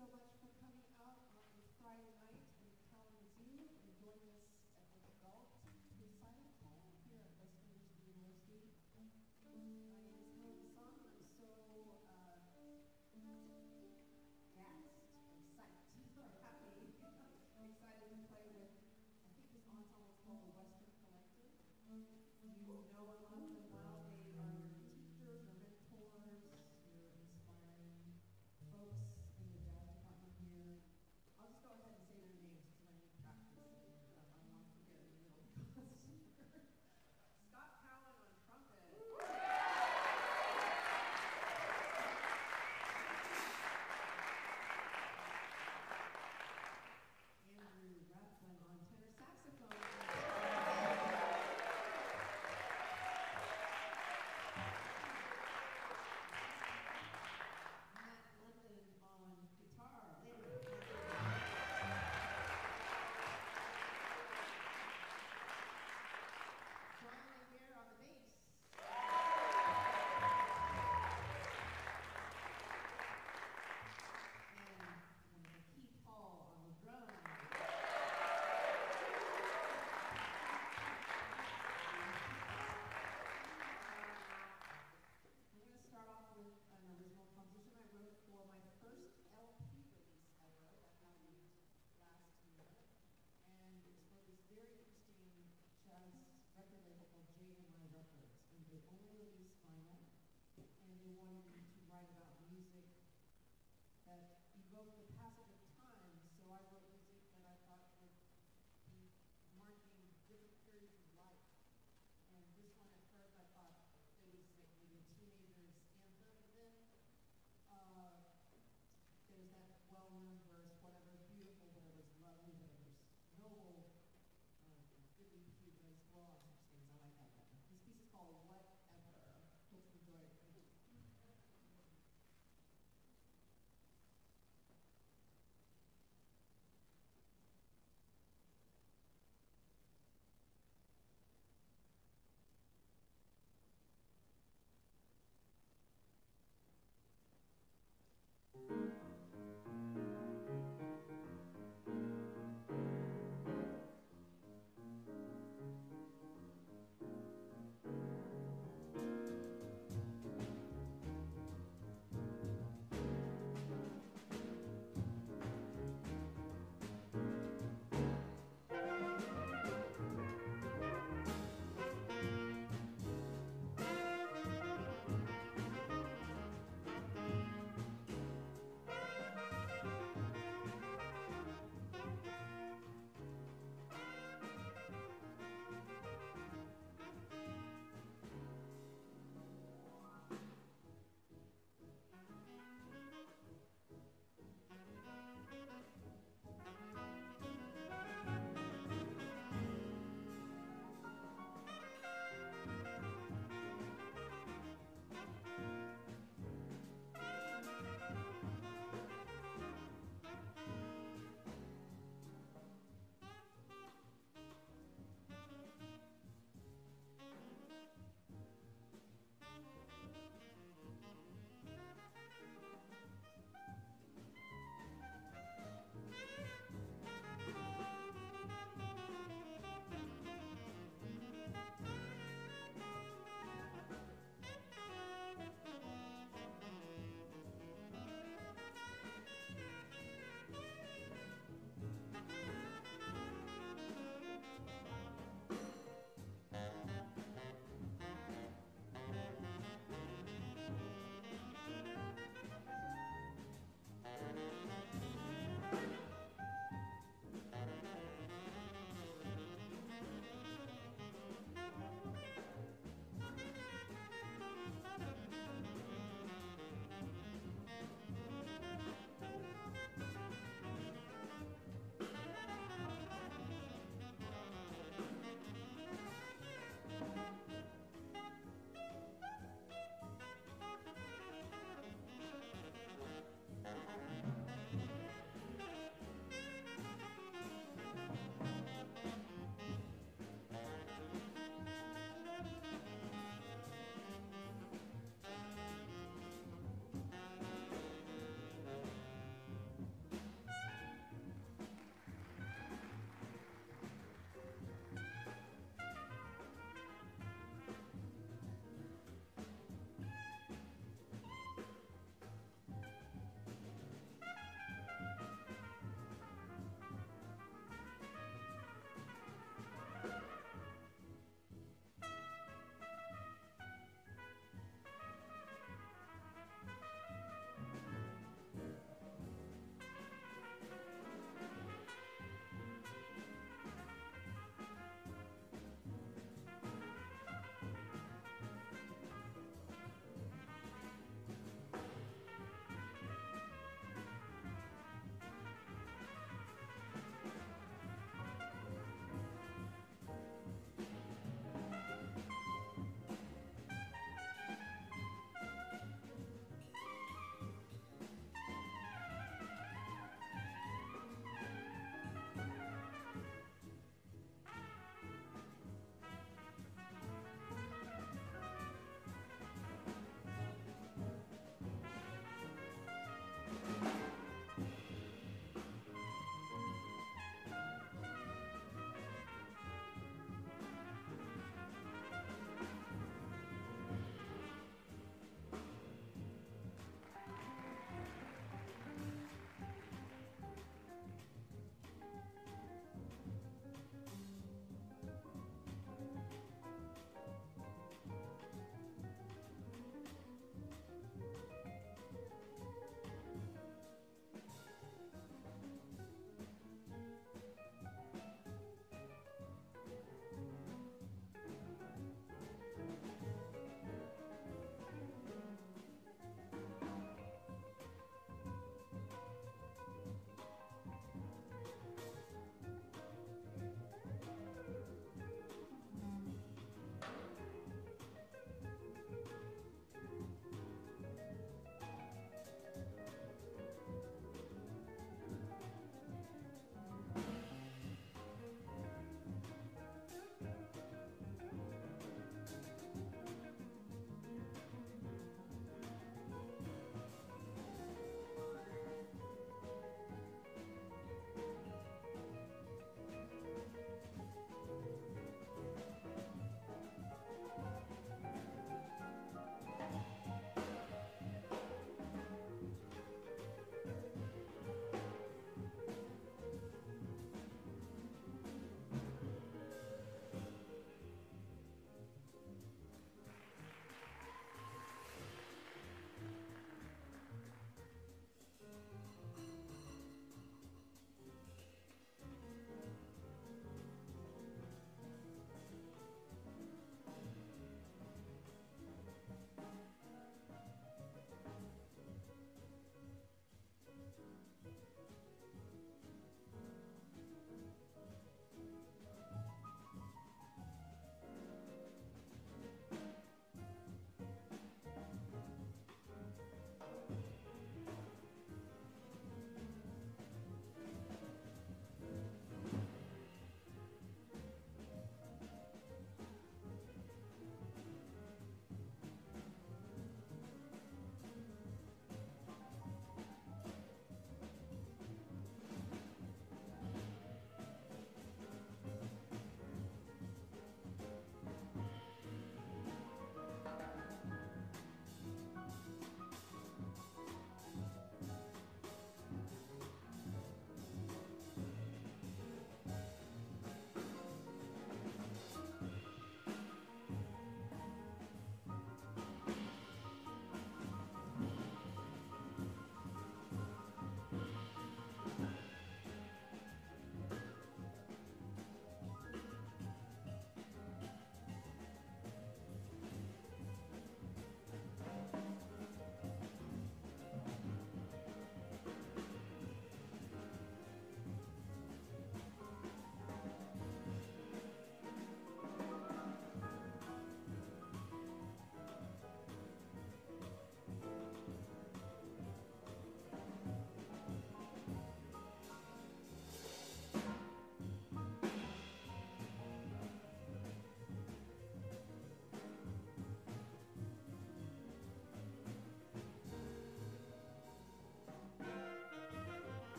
so much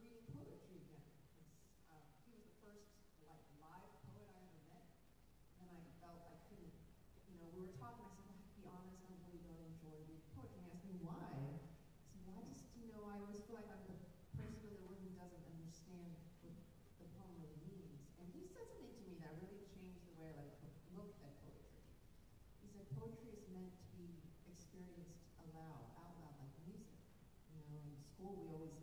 reading poetry again. Because uh, he was the first like live poet I ever met, and I felt I couldn't. You know, we were talking. I said, well, "Be honest, I really don't enjoy reading poetry." And he asked me why. I mm-hmm. said, "Well, I just, you know, I always feel like I'm the person in the room who doesn't understand what the poem really means." And he said something to me that really changed the way I like looked at poetry. He said, "Poetry is meant to be experienced aloud, out loud, like music." You know, in school we always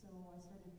so I started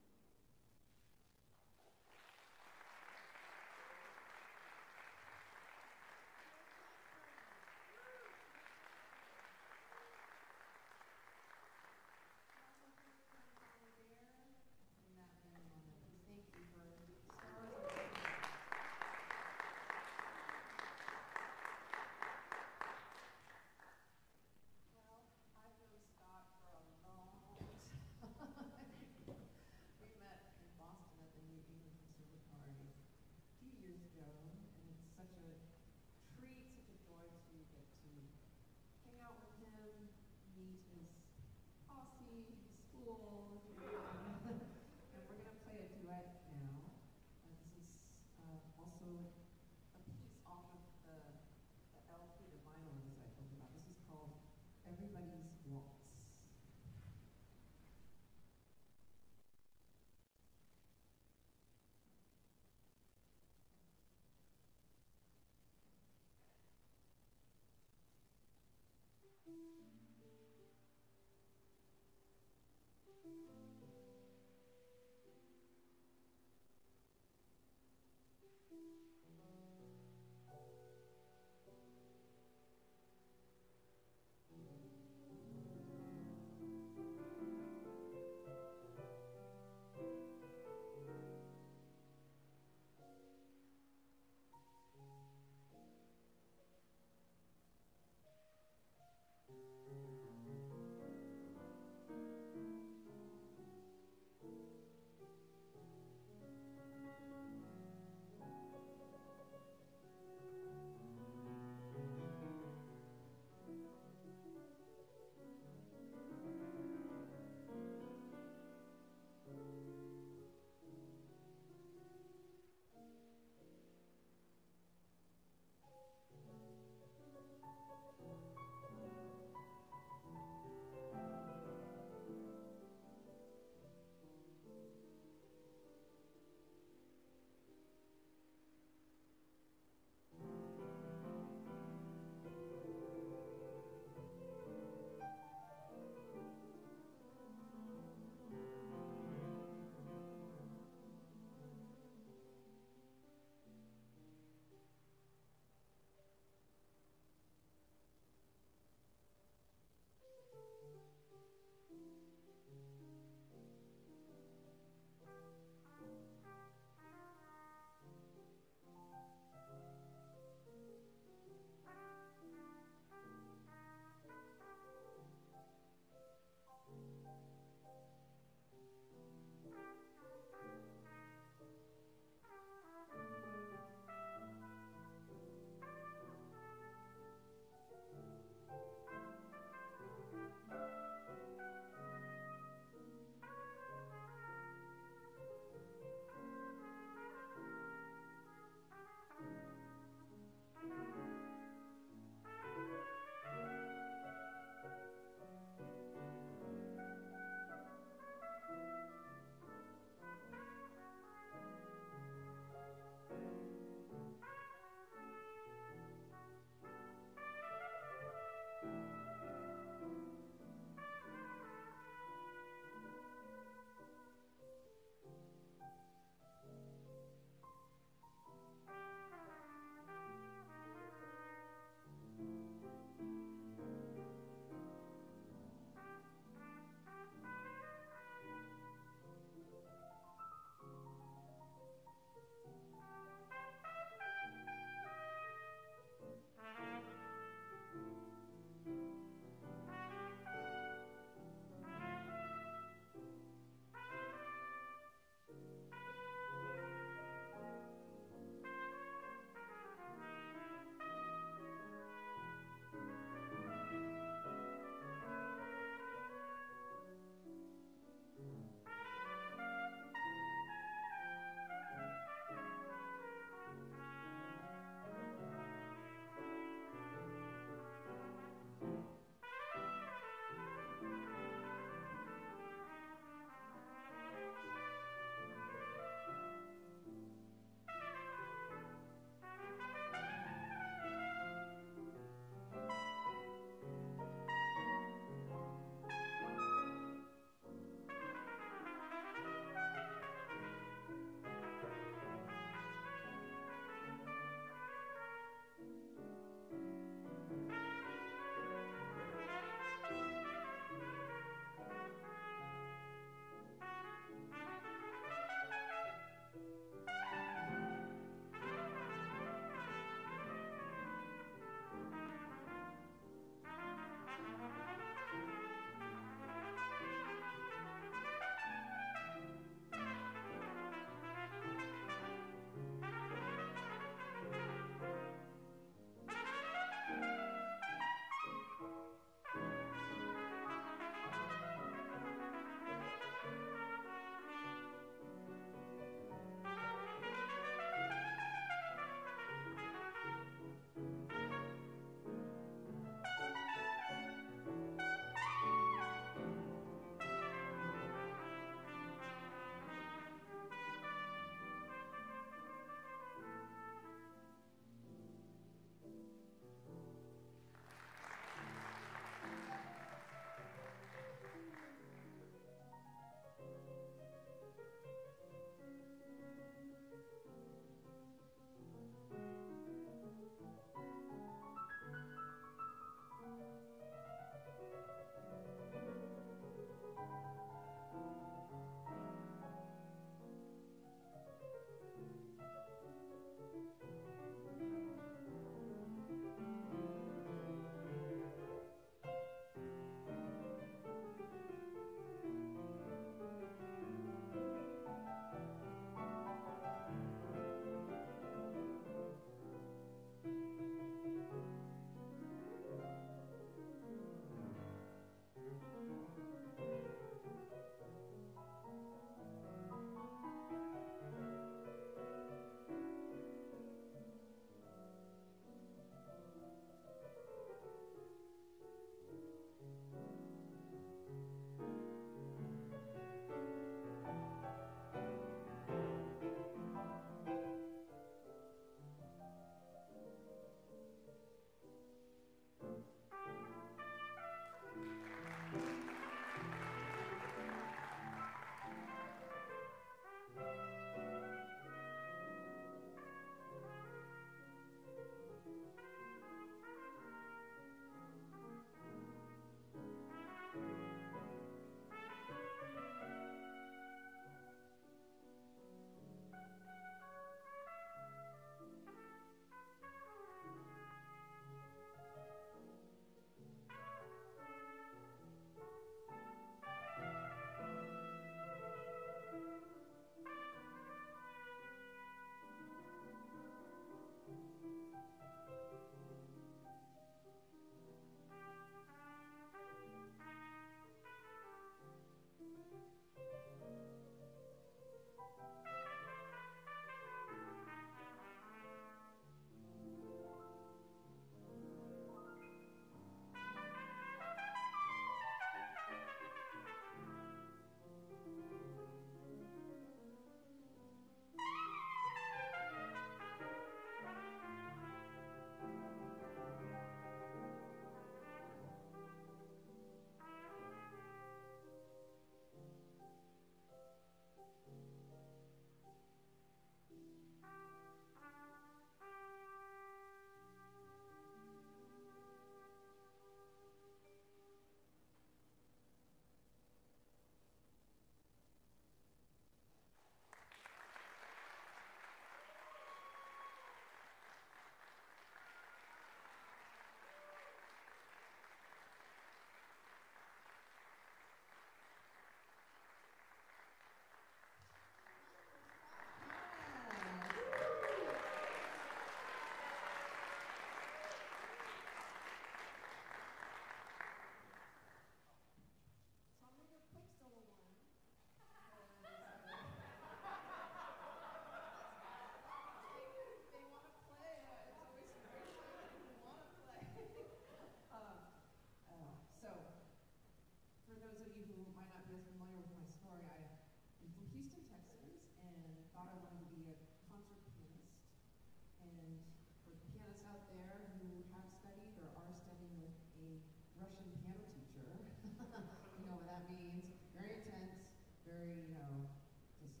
very, you know, just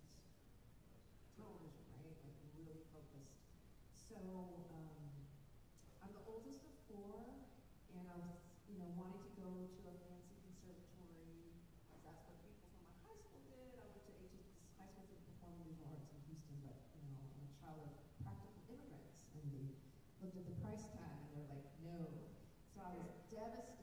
television, right? Like really focused. So um, I'm the oldest of four, and I was, you know, wanting to go to a fancy conservatory that's what people from my high school did. I went to HHS High School for Performing Visual Arts in Houston, but you know, I'm a child of practical immigrants, and they looked at the price tag and they're like, no. So I was devastated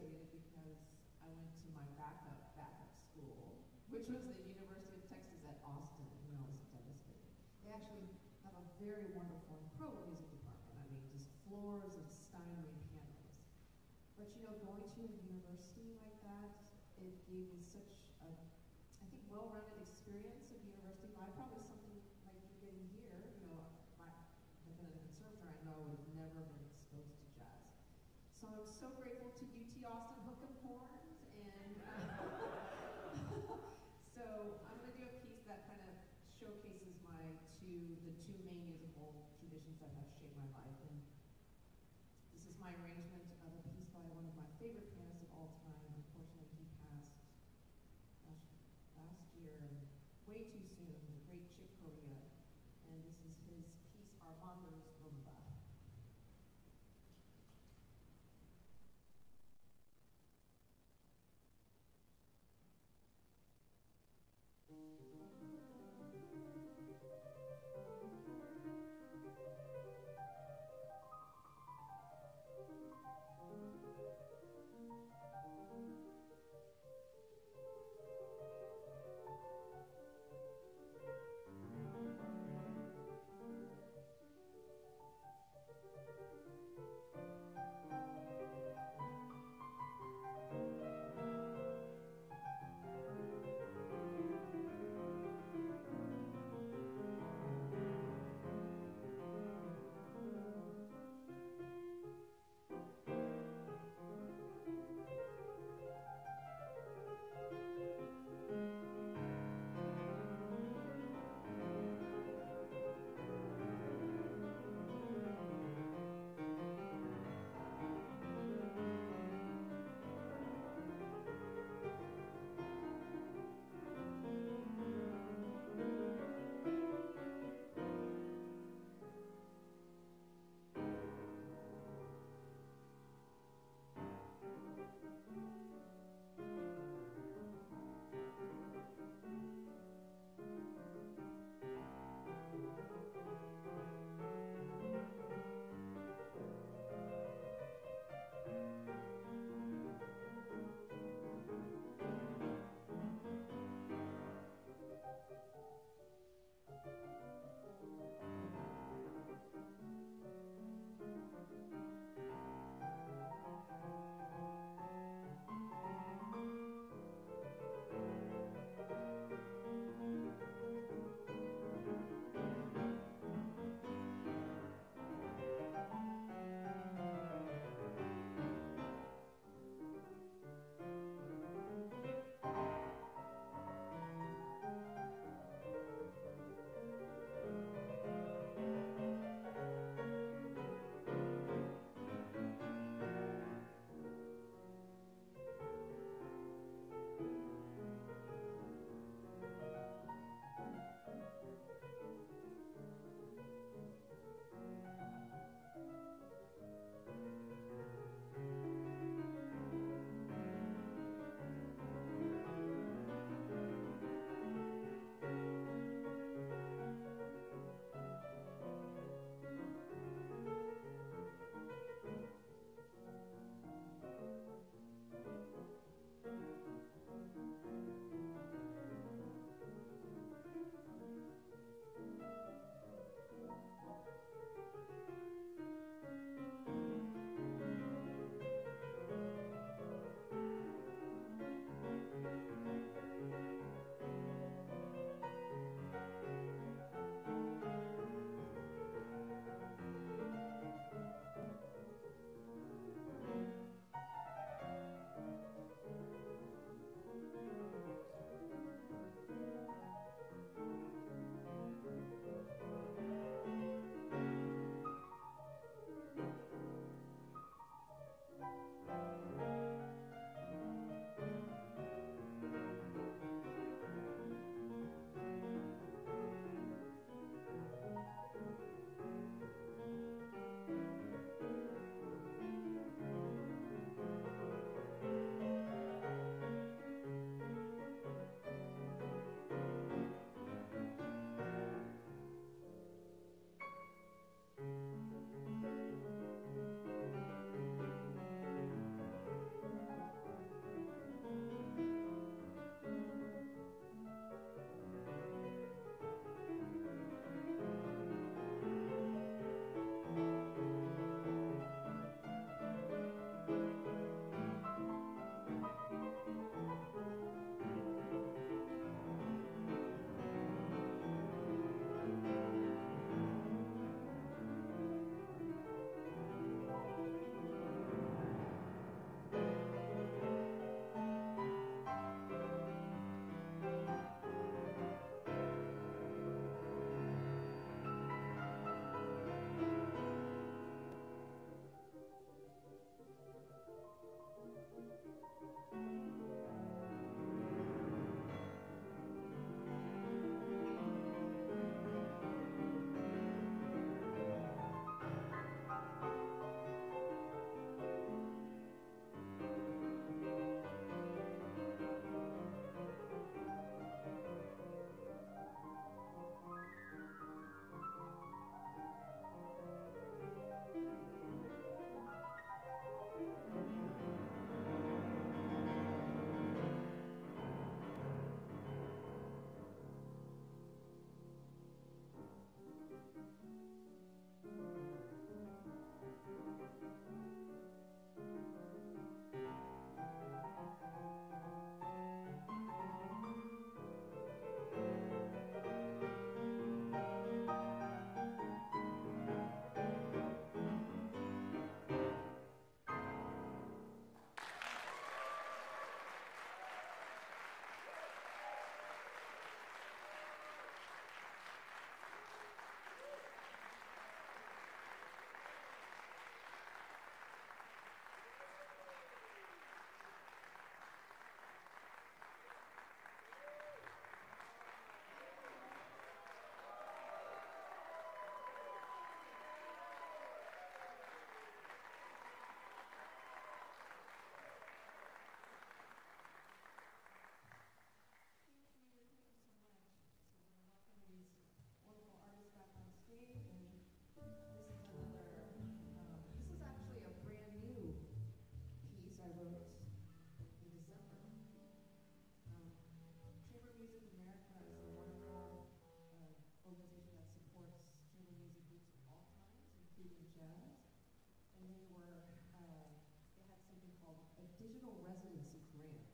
digital Residency grant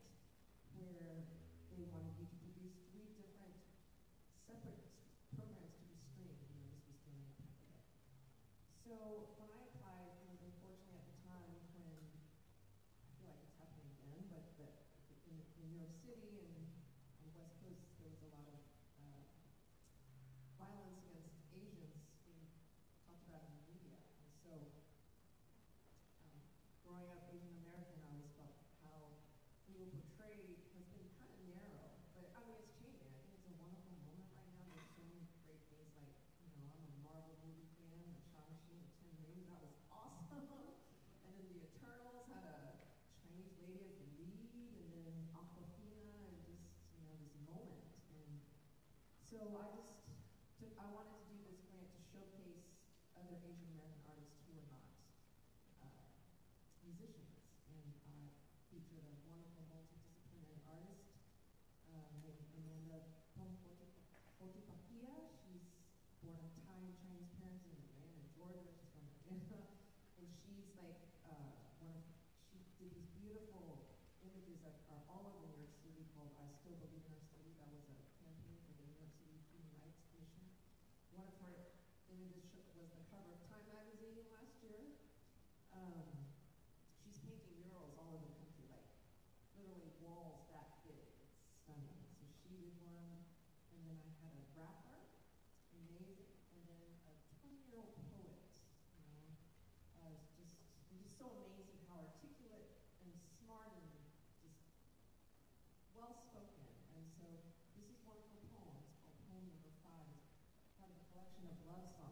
where they wanted me to produce three different separate programs to be streamed. You know, this was the main packet. So when I applied, it was unfortunately at the time when I feel like it's happening again, but, but in, in New York City and so I just took, I wanted to do this grant to showcase other Asian American artists who are not uh, musicians. And I featured a wonderful multidisciplinary artist uh, named Amanda Potipakia. She's born of Thai and Chinese parents in Atlanta, Georgia. She's from Atlanta. And she's like uh, one of, she did these beautiful images that are all over New York City called I Still Believe in Our City. That was a campaign for the New York City Human Rights Commission. One of her images sh- was the cover of Time magazine last year. Um, she's painting murals all over the country, like literally walls that big. It's stunning. So she did one, and then I had a rapper, amazing, and then a 20-year-old poet. You know, uh, just it's just so amazing how articulate and smart and just well spoken. And so this is one of her poems called Poem Number Five. Part of a collection of love songs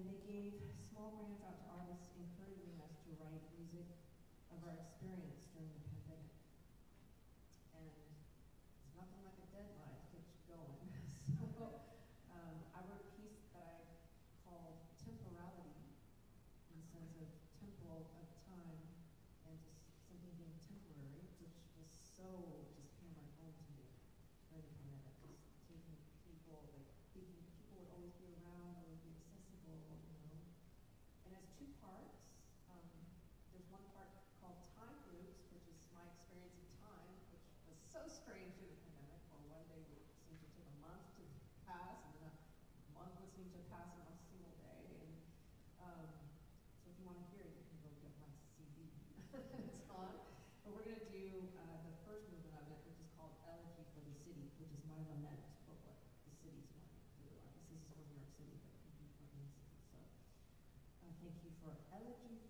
And they gave small grants out to artists, encouraging us to write music of our experience during the pandemic. And it's nothing like a deadline to get you going. so um, I wrote a piece that I called Temporality, in the sense of temporal of time and just something being temporary, which was so just hammered home to me during the pandemic. Just taking people, like thinking people would always be around, always be accessible, you know. And as two parts, um, there's one part called Time Loops, which is my experience of time, which was so strange in the pandemic, where one day would seem to take a month to pass, and then a month would seem to pass in a single day. And um, so if you want to hear it, you can go get my CD. it's on. But we're going to do uh, the first movement of it, which is called Elegy for the City, which is my lament for what the city's going through. This is for New York City, but it could be for any city. So uh, thank you for Elegy